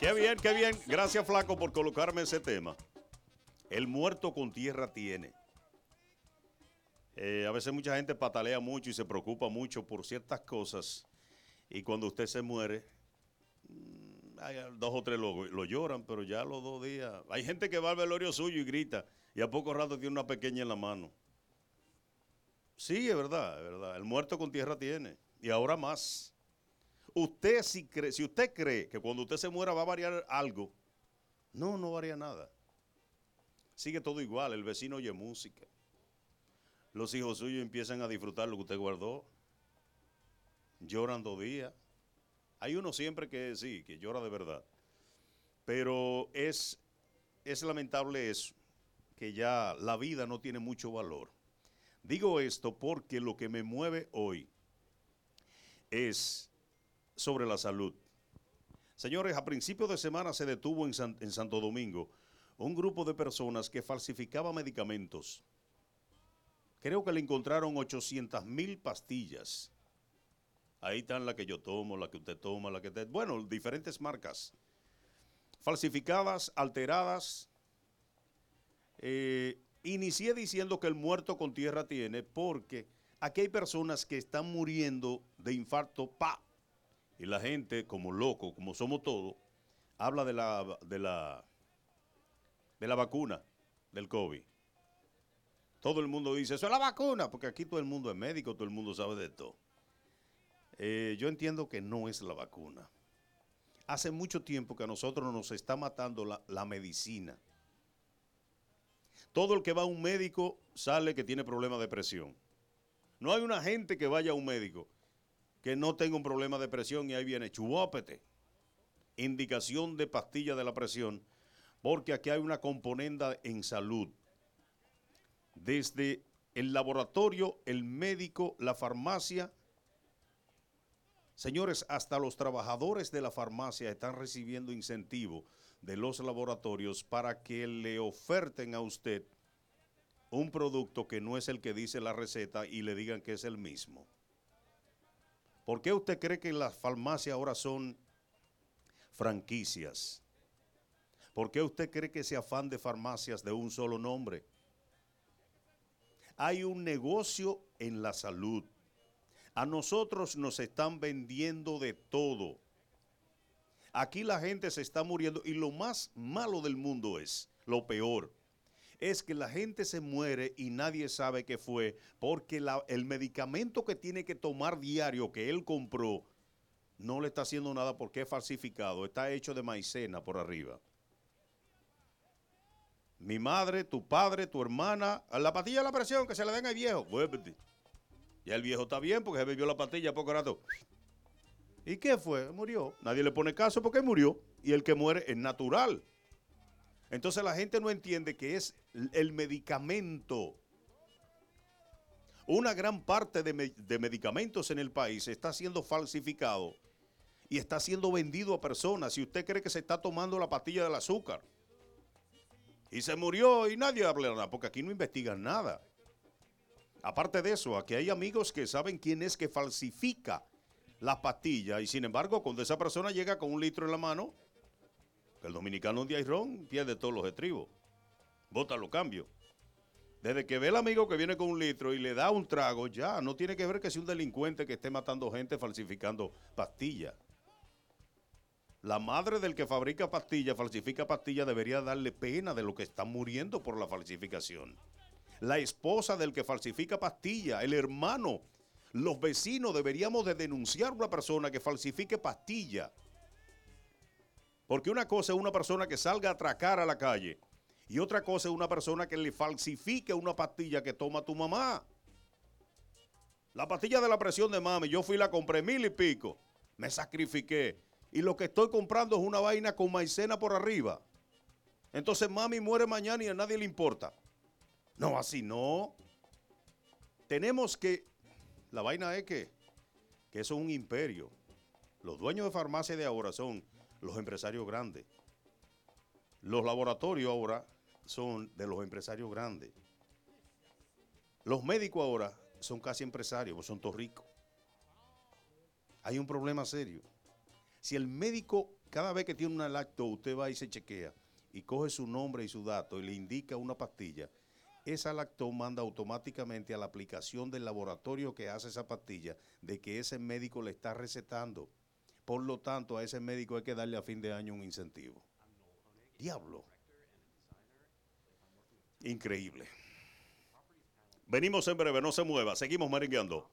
Qué bien, qué bien. Gracias, Flaco, por colocarme ese tema. El muerto con tierra tiene. Eh, a veces mucha gente patalea mucho y se preocupa mucho por ciertas cosas. Y cuando usted se muere, mm, hay dos o tres lo, lo lloran, pero ya los dos días. Hay gente que va al velorio suyo y grita, y a poco rato tiene una pequeña en la mano. Sí, es verdad, es verdad. El muerto con tierra tiene. Y ahora más. Usted si cree, si usted cree que cuando usted se muera va a variar algo, no, no varía nada. Sigue todo igual, el vecino oye música. Los hijos suyos empiezan a disfrutar lo que usted guardó. Lloran dos días. Hay uno siempre que sí, que llora de verdad. Pero es, es lamentable eso, que ya la vida no tiene mucho valor. Digo esto porque lo que me mueve hoy es sobre la salud. Señores, a principios de semana se detuvo en, Santo Domingo un grupo de personas que falsificaba medicamentos. Creo que le encontraron 800 mil pastillas. Ahí están la que yo tomo, la que usted toma, la que usted... Bueno, diferentes marcas. Falsificadas, alteradas. Eh, inicié diciendo que el muerto con tierra tiene porque aquí hay personas que están muriendo de infarto, pa. Y la gente, como loco, como somos todos, habla de la, de la, de la vacuna del COVID. Todo el mundo dice, eso es la vacuna, porque aquí todo el mundo es médico, todo el mundo sabe de todo. Eh, yo entiendo que no es la vacuna. Hace mucho tiempo que a nosotros nos está matando la, la medicina. Todo el que va a un médico sale que tiene problemas de presión. No hay una gente que vaya a un médico que no tenga un problema de presión y ahí viene chubópete. Indicación de pastilla de la presión, porque aquí hay una componenda en salud. Desde el laboratorio, el médico, la farmacia. Señores, hasta los trabajadores de la farmacia están recibiendo incentivo de los laboratorios para que le oferten a usted un producto que no es el que dice la receta y le digan que es el mismo. ¿Por qué usted cree que las farmacias ahora son franquicias? ¿Por qué usted cree que ese afán de farmacias de un solo nombre? Hay un negocio en la salud. A nosotros nos están vendiendo de todo. Aquí la gente se está muriendo y lo más malo del mundo es, lo peor, es que la gente se muere y nadie sabe qué fue porque la, el medicamento que tiene que tomar diario que él compró no le está haciendo nada porque es falsificado, está hecho de maicena por arriba. Mi madre, tu padre, tu hermana, la pastilla de la presión que se le den al viejo. Ya el viejo está bien porque se bebió la pastilla poco rato. ¿Y qué fue? Murió. Nadie le pone caso porque murió. Y el que muere es natural. Entonces la gente no entiende que es el medicamento. Una gran parte de, medicamentos en el país está siendo falsificado y está siendo vendido a personas. Si usted cree que se está tomando la pastilla del azúcar y se murió y nadie habla nada, porque aquí no investigan nada. Aparte de eso, aquí hay amigos que saben quién es que falsifica la pastilla y sin embargo cuando esa persona llega con un litro en la mano, que el dominicano y ron pierde todos los estribos. Bota lo cambio. Desde que ve el amigo que viene con un litro y le da un trago, ya no tiene que ver que sea un delincuente que esté matando gente falsificando pastillas. La madre del que fabrica pastillas, falsifica pastillas, debería darle pena de lo que están muriendo por la falsificación. La esposa del que falsifica pastillas, el hermano, los vecinos deberíamos de denunciar a una persona que falsifique pastillas porque una cosa es una persona que salga a atracar a la calle y otra cosa es una persona que le falsifique una pastilla que toma tu mamá. La pastilla de la presión de mami, yo fui y la compré mil y pico. Me sacrifiqué. Y lo que estoy comprando es una vaina con maicena por arriba. Entonces mami muere mañana y a nadie le importa. No, así no. Tenemos que... La vaina es que, que eso es un imperio. Los dueños de farmacia de ahora son los empresarios grandes. Los laboratorios ahora son de los empresarios grandes. Los médicos ahora son casi empresarios, pues son todos ricos. Hay un problema serio. Si el médico, cada vez que tiene una lacto, usted va y se chequea y coge su nombre y su dato y le indica una pastilla, esa lacto manda automáticamente a la aplicación del laboratorio que hace esa pastilla de que ese médico le está recetando. Por lo tanto, a ese médico hay que darle a fin de año un incentivo. Diablo. Increíble. Venimos en breve, no se mueva, seguimos merengueando.